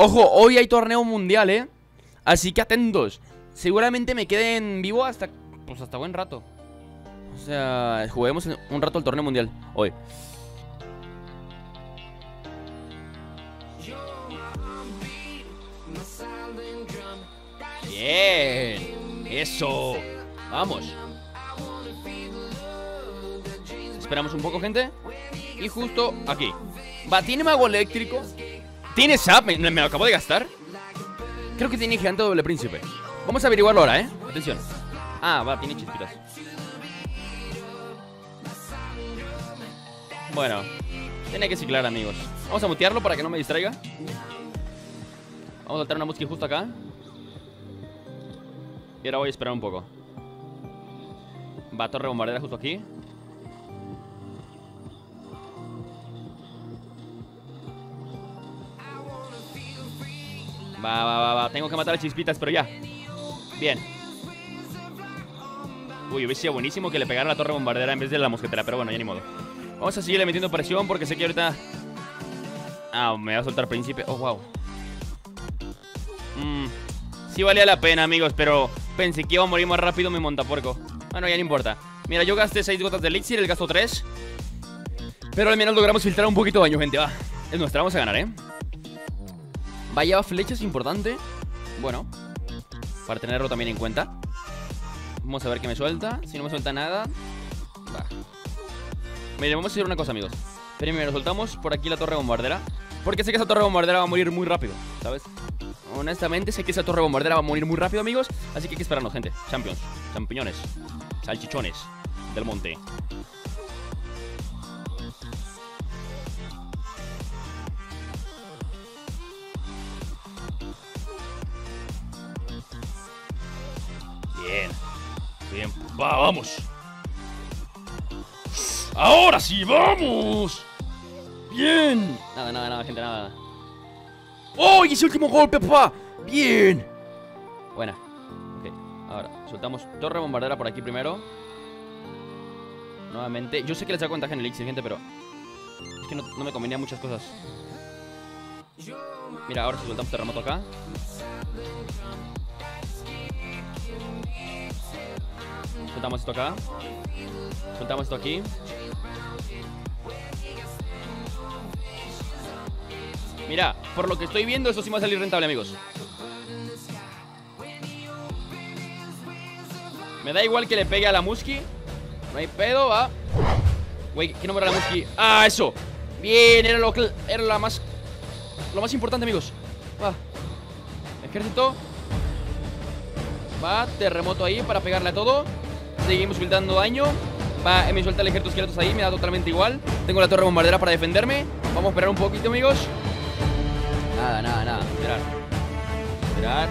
Ojo, hoy hay torneo mundial, ¿eh? Así que atentos. Seguramente me quede en vivo hasta... Pues hasta buen rato. O sea, juguemos un rato el torneo mundial Hoy. Bien Eso. Vamos. Esperamos un poco, gente. Y justo aquí. Va, tiene mago eléctrico ¿Tiene Zap? ¿Me, lo acabo de gastar? Creo que tiene gigante doble príncipe. Vamos a averiguarlo ahora, ¿eh? Atención. Ah, va, tiene chispitas Bueno Tiene que ciclar, amigos. Vamos a mutearlo para que no me distraiga. Vamos a saltar una música justo acá. Y ahora voy a esperar un poco. Va, torre bombardera justo aquí Va, va, va, va. Tengo que matar a chispitas, pero ya. Bien. Uy, hubiese sido buenísimo que le pegara la torre bombardera en vez de la mosquetera, pero bueno, ya ni modo. Vamos a seguirle metiendo presión porque sé que ahorita... Ah, me va a soltar príncipe. Oh, wow. Mmm. Sí valía la pena, amigos, pero pensé que iba a morir más rápido mi montapuerco. Bueno, ya no importa. Mira, yo gasté 6 gotas de elixir, él gastó 3. Pero al menos logramos filtrar un poquito de daño, gente. Va. Es nuestra, vamos a ganar, ¿eh? Vaya flecha es importante. Bueno, para tenerlo también en cuenta. Vamos a ver qué me suelta. Si no me suelta nada, va. Mire, vamos a hacer una cosa, amigos. Primero soltamos por aquí la torre bombardera. Porque sé que esa torre bombardera va a morir muy rápido, ¿sabes? Honestamente, sé que esa torre bombardera va a morir muy rápido, amigos. Así que hay que esperarnos, gente. Champions, champiñones, salchichones del monte. Bien. Bien. Va, vamos. Ahora sí, vamos. Bien. Nada, nada, nada, gente, nada. ¡Oh! ¡Y ese último golpe, papá! ¡Bien! Buena. Ok, ahora, soltamos torre bombardera por aquí primero. Nuevamente. Yo sé que les da ventaja en el elixir, gente, pero... Es que no, no me convenía muchas cosas. Mira, ahora si soltamos terremoto acá. Soltamos esto acá. Soltamos esto aquí. Mira, por lo que estoy viendo, eso sí va a salir rentable, amigos. Me da igual que le pegue a la Musky. No hay pedo, va. Güey, ¿qué era la Musky? ¡Ah, eso! Bien, era lo, era la más... Lo más importante, amigos. Va. Ejército. Va, terremoto ahí para pegarle a todo. Seguimos filtrando daño. Va, me suelta el ejército esqueletos ahí Me da totalmente igual. Tengo la torre bombardera para defenderme. Vamos a esperar un poquito, amigos. Nada, nada, nada. Esperar. Esperar.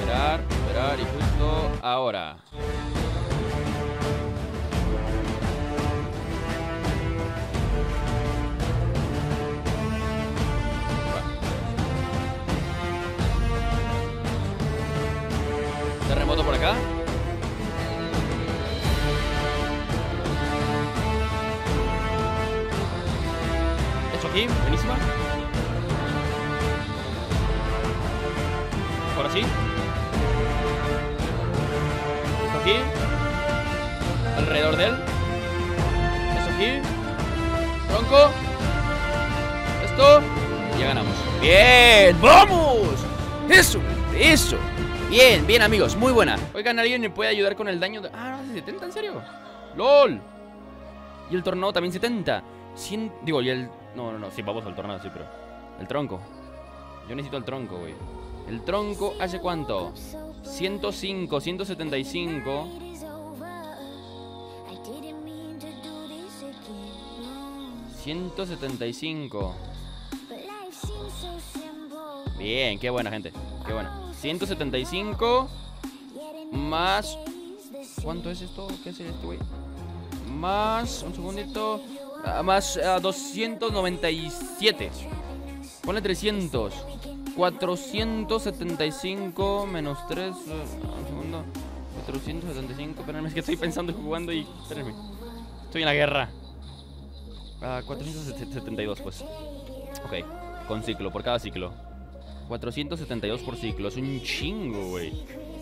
Esperar, esperar Y justo ahora. Terremoto por acá aquí, buenísima Ahora sí Esto aquí Alrededor de él Esto aquí Tronco Esto Y ya ganamos ¡Bien! ¡Vamos! ¡Eso! ¡Eso! Bien, bien amigos, muy buena Oigan, ¿alguien me puede ayudar con el daño? De... Ah, no, 70, ¿en serio? ¡LOL! Y el tornado también 70 100... Digo, y el no, no, no, sí, vamos al tornado, sí, pero... El tronco. Yo necesito el tronco, güey. El tronco, ¿hace cuánto? 105, 175. ¿175? Bien, qué buena, gente. Qué buena. 175 más... ¿Cuánto es esto? ¿Qué es esto, güey? Más... Un segundito... Ah, más a 297. Ponle 300. 475 menos 3. Uh, un segundo. 475. Espérenme, es que estoy pensando y jugando y. Espérenme. Estoy en la guerra. 472, pues. Ok, con ciclo, por cada ciclo. 472 por ciclo. Es un chingo, güey.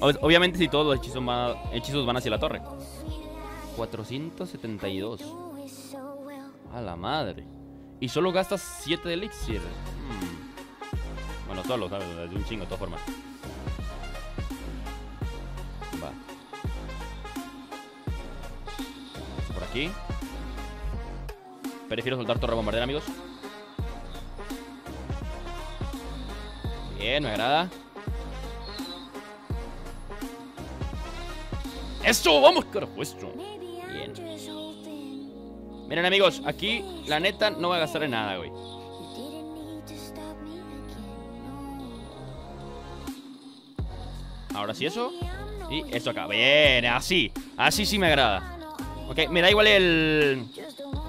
Obviamente si todos los hechizos van, hechizos van hacia la torre. 472. A la madre. Y solo gastas 7 de elixir. Hmm. Bueno, solo, ¿sabes? De un chingo, de todas formas. Va. por aquí. Prefiero soltar torre bombardera, amigos. Bien, me agrada. ¡Eso! ¡Vamos, carajo! ¡Esto! Miren, amigos, aquí la neta no va a gastar en nada, güey. Ahora sí eso. Y esto acá. Bien, así. Así sí me agrada. Ok, me da igual el...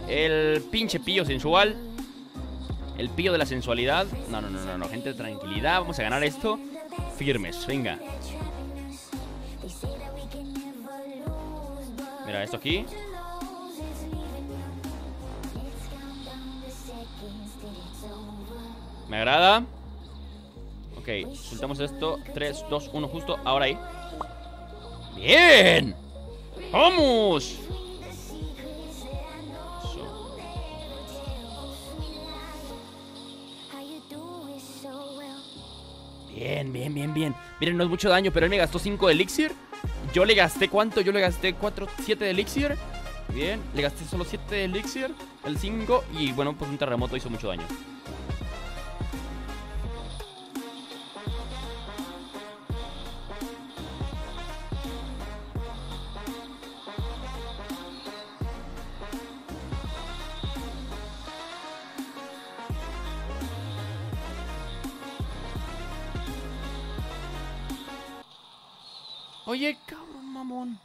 El pinche pillo sensual. El pillo de la sensualidad. No, no, no, no, no. Gente, tranquilidad. Vamos a ganar esto. Firmes, venga. Mira, esto aquí. Me agrada. Ok, soltamos esto. 3, 2, 1, justo. Ahora ahí. ¡Bien! ¡Vamos! Bien, bien, bien, bien. Miren, no es mucho daño, pero él me gastó 5 de elixir. Yo le gasté, ¿cuánto? Yo le gasté 4, 7 de elixir. Bien, le gasté solo 7 de elixir. El 5. Y bueno, pues un terremoto hizo mucho daño. Oye, cabrón, mamón.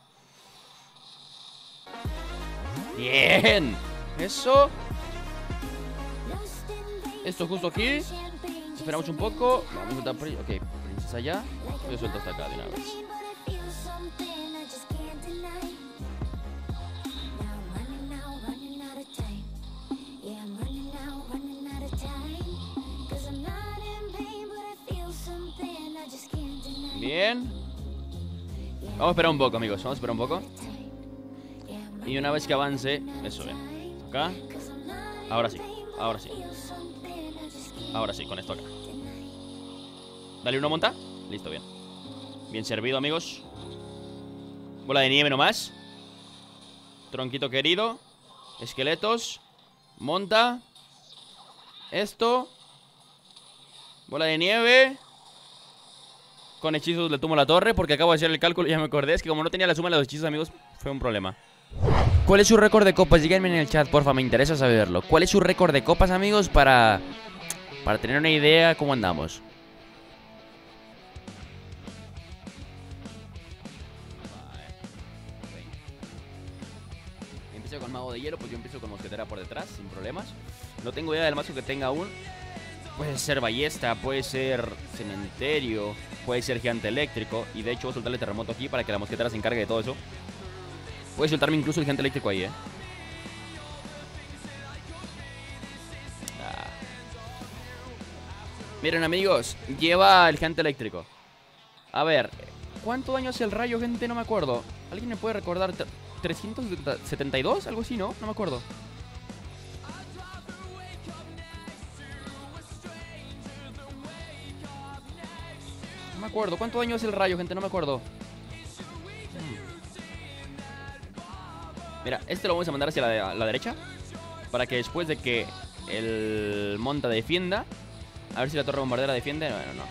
Bien. Eso. Esto justo aquí. Esperamos un poco. Vamos a soltar. Ok, princesa allá. Yo suelto hasta acá de una vez. Bien. Vamos a esperar un poco, amigos. Vamos a esperar un poco. Y una vez que avance... Eso, bien. Acá. Ahora sí. Ahora sí. Ahora sí, con esto acá. Dale una monta. Listo, bien. Bien servido, amigos. Bola de nieve nomás. Tronquito querido. Esqueletos. Monta. Esto. Bola de nieve. Con hechizos le tomo la torre porque acabo de hacer el cálculo y ya me acordé. Es que como no tenía la suma de los hechizos, amigos, fue un problema. ¿Cuál es su récord de copas? Díganme en el chat, porfa, me interesa saberlo. ¿Cuál es su récord de copas, amigos? Para, para tener una idea cómo andamos. Empiezo con mago de hielo, pues yo empiezo con mosquetera por detrás, sin problemas. No tengo idea del mazo que tenga aún. Puede ser ballesta, puede ser cementerio, puede ser gigante eléctrico. Y de hecho voy a soltarle terremoto aquí para que la mosquetera se encargue de todo eso. Puede soltarme incluso el gigante eléctrico ahí, eh. Ah. Miren amigos, lleva el gigante eléctrico. A ver, ¿cuánto daño hace el rayo, gente? No me acuerdo. ¿Alguien me puede recordar? ¿372? Algo así, ¿no? No me acuerdo. Acuerdo. ¿Cuánto daño es el rayo, gente? No me acuerdo. Mira, este lo vamos a mandar hacia la, derecha. Para que después de que el monta defienda. A ver si la torre bombardera defiende. Bueno, no.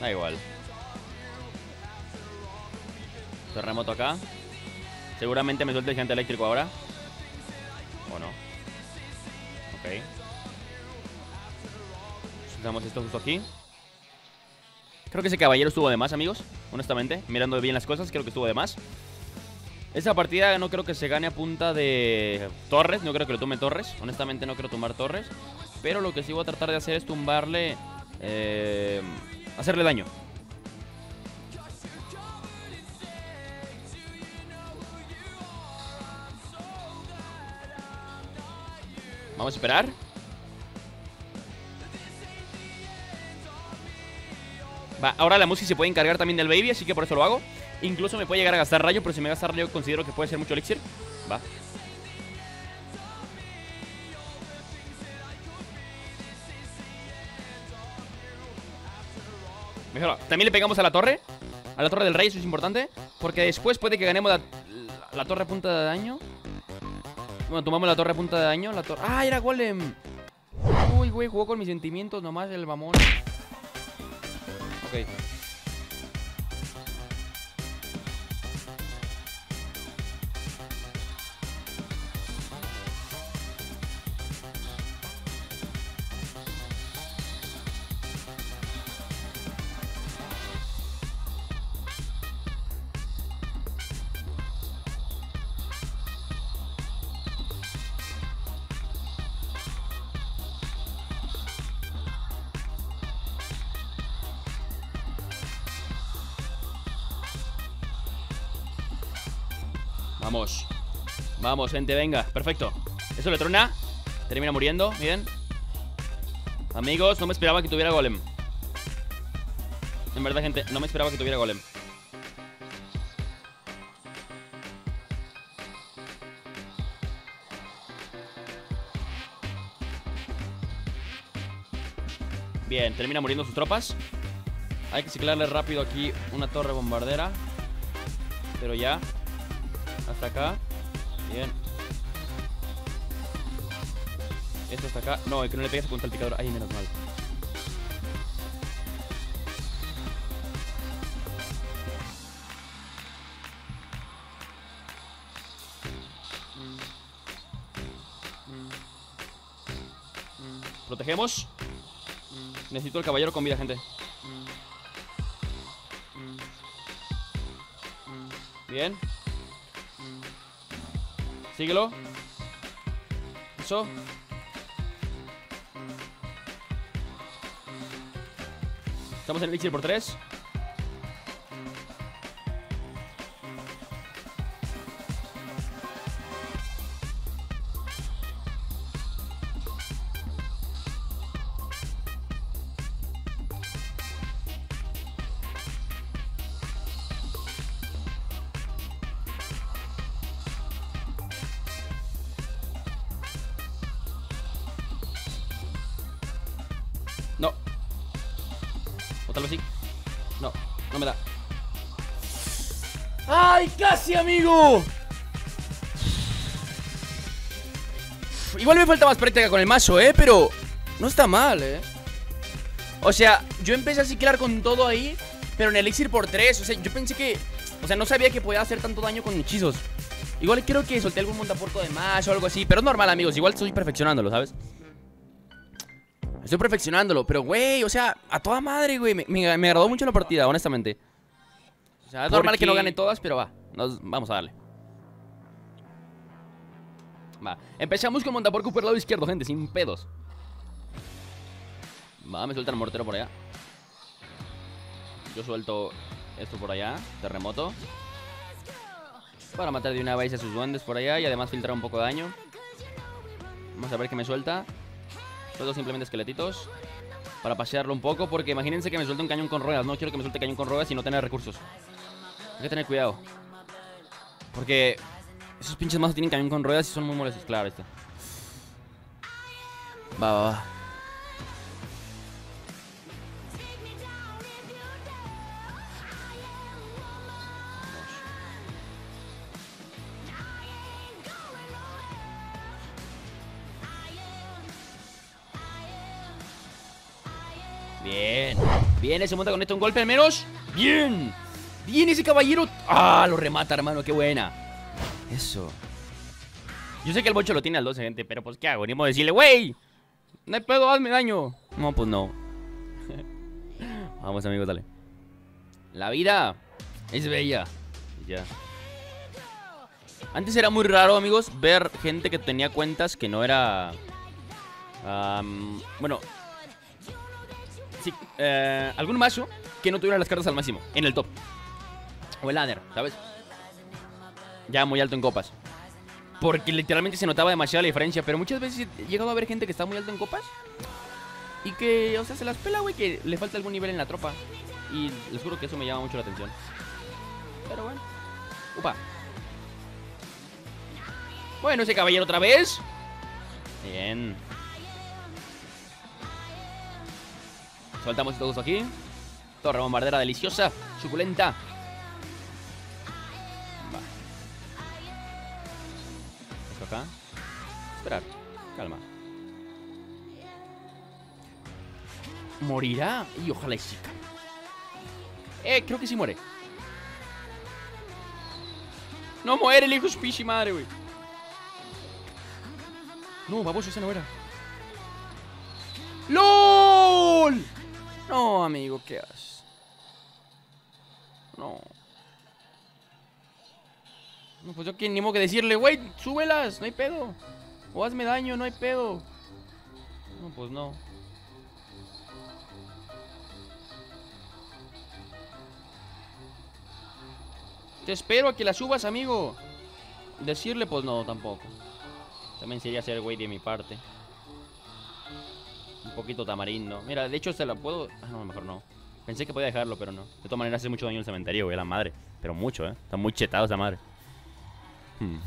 Da igual. Terremoto acá. Seguramente me suelte el gigante eléctrico ahora. ¿O no? Ok. Damos esto justo aquí. Creo que ese caballero estuvo de más, amigos. Honestamente, mirando bien las cosas, creo que estuvo de más. Esta partida no creo que se gane a punta de torres. No creo que lo tome torres. Honestamente no quiero tomar torres. Pero lo que sí voy a tratar de hacer es tumbarle... Eh, hacerle daño. Vamos a esperar. Va, ahora la música se puede encargar también del baby, así que por eso lo hago. Incluso me puede llegar a gastar rayo, pero si me gasta rayo considero que puede ser mucho elixir. Va. Mejor. También le pegamos a la torre. A la torre del rey, eso es importante. Porque después puede que ganemos la, la torre a punta de daño. Bueno, tomamos la torre punta de daño. La torre. ¡Ah, era golem! Uy, güey, jugó con mis sentimientos nomás el mamón. Ok. Vamos. Vamos, gente, venga, perfecto. Eso le trona Termina muriendo, bien. Amigos, no me esperaba que tuviera golem. En verdad, gente, no me esperaba que tuviera golem. Bien, termina muriendo sus tropas. Hay que ciclarle rápido aquí una torre bombardera. Pero ya hasta acá. Bien. Esto hasta acá. No, es que no le pegues contra el picador. Ay, menos mal. Protegemos. Necesito el caballero con vida, gente. Bien. Síguelo. Eso. Estamos en elixir por 3. O tal vez sí. No, no me da. ¡Ay, casi, amigo! Igual me falta más práctica con el mazo, ¿eh? Pero no está mal, ¿eh? O sea, yo empecé a ciclar con todo ahí Pero en elixir por 3 O sea, yo pensé que... O sea, no sabía que podía hacer tanto daño con hechizos Igual creo que solté algún montaporco de más o algo así Pero es normal, amigos Igual estoy perfeccionándolo, ¿sabes? Estoy perfeccionándolo, pero güey, o sea, a toda madre, güey. Me, me, me agradó mucho la partida, honestamente. O sea, es normal que no gane todas, pero va. Nos, vamos a darle. Va. Empezamos con Montaporco por el lado izquierdo, gente, sin pedos. Va, me suelta el mortero por allá. Yo suelto esto por allá, terremoto. Para matar de una vez a sus duendes por allá y además filtrar un poco de daño. Vamos a ver qué me suelta. Suelto simplemente esqueletitos Para pasearlo un poco Porque imagínense que me suelte un cañón con ruedas No quiero que me suelte cañón con ruedas y no tener recursos. Hay que tener cuidado Porque Esos pinches mazos tienen cañón con ruedas y son muy molestos. Claro, este Va, va, va Bien. Bien, se monta con esto un golpe al menos. Bien. Bien, ese caballero. Ah, lo remata, hermano. Qué buena. Eso. Yo sé que el bocho lo tiene al 12, gente, pero pues ¿qué hago? Ni modo decirle, wey. No hay pedo, hazme daño. No, pues no. Vamos, amigos, dale. La vida es bella. Ya. Antes era muy raro, amigos, ver gente que tenía cuentas que no era... Bueno, sí, eh, algún mazo que no tuviera las cartas al máximo, en el top. O el ladder, ¿sabes? Ya muy alto en copas. Porque literalmente se notaba demasiada la diferencia. Pero muchas veces he llegado a ver gente que está muy alto en copas. Y que, o sea, se las pela, güey, que le falta algún nivel en la tropa. Y les juro que eso me llama mucho la atención. Pero bueno. Upa. Bueno, ese caballero otra vez. Bien. Soltamos todos aquí. Torre bombardera deliciosa, suculenta. Va. Esto acá. Esperar. Calma. ¿Morirá? Y ojalá y sí. Eh, creo que sí muere. No muere el hijo de pichi madre, güey. No, baboso, esa no era. ¡LOL! No, amigo, ¿qué haces? No. No, pues yo que ni modo que decirle, güey, súbelas, no hay pedo. O hazme daño, no hay pedo. No, pues no. Te espero a que la subas, amigo. Decirle, pues no, tampoco. También sería ser güey de mi parte. Un poquito tamarindo. Mira, de hecho se la puedo... Ah, no, mejor no. Pensé que podía dejarlo, pero no. De todas maneras hace mucho daño el cementerio, güey, la madre. Pero mucho, ¿eh? Está muy chetado esa madre. Hmm.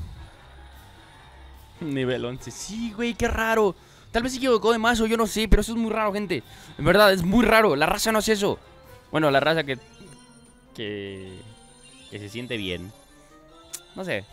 Nivel 11. Sí, güey, qué raro. Tal vez se equivocó de mazo, yo no sé, pero eso es muy raro, gente. En verdad, es muy raro. La raza no hace eso. Bueno, la raza que... Que... Que se siente bien. No sé.